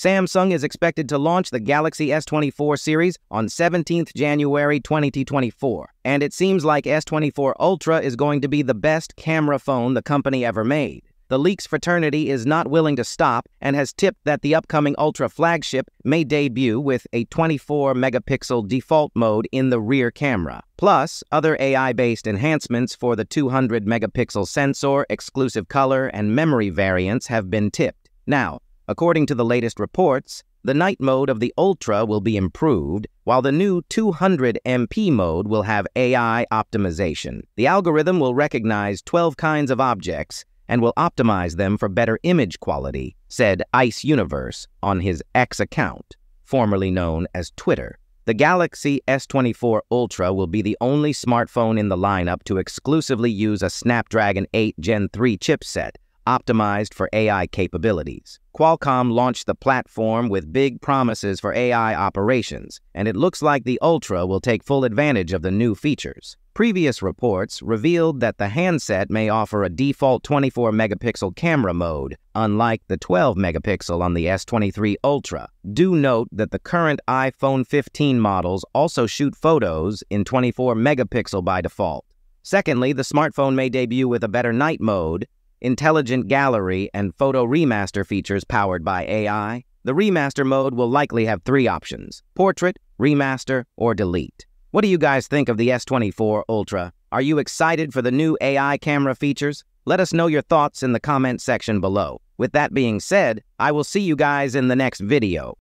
Samsung is expected to launch the Galaxy S24 series on 17th January 2024, and it seems like S24 Ultra is going to be the best camera phone the company ever made. The leaks fraternity is not willing to stop and has tipped that the upcoming Ultra flagship may debut with a 24 megapixel default mode in the rear camera. Plus, other AI based enhancements for the 200 megapixel sensor, exclusive color, and memory variants have been tipped. Now, according to the latest reports, the night mode of the Ultra will be improved, while the new 200 MP mode will have AI optimization. The algorithm will recognize 12 kinds of objects and will optimize them for better image quality, said Ice Universe on his X account, formerly known as Twitter. The Galaxy S24 Ultra will be the only smartphone in the lineup to exclusively use a Snapdragon 8 Gen 3 chipset, optimized for AI capabilities. Qualcomm launched the platform with big promises for AI operations, and it looks like the Ultra will take full advantage of the new features. Previous reports revealed that the handset may offer a default 24 megapixel camera mode, unlike the 12 megapixel on the S23 Ultra. Do note that the current iPhone 15 models also shoot photos in 24 megapixel by default. Secondly, the smartphone may debut with a better night mode, intelligent gallery, and photo remaster features powered by AI. The remaster mode will likely have three options portrait, remaster, or delete. What do you guys think of the S24 Ultra? Are you excited for the new AI camera features? Let us know your thoughts in the comment section below. With that being said, I will see you guys in the next video.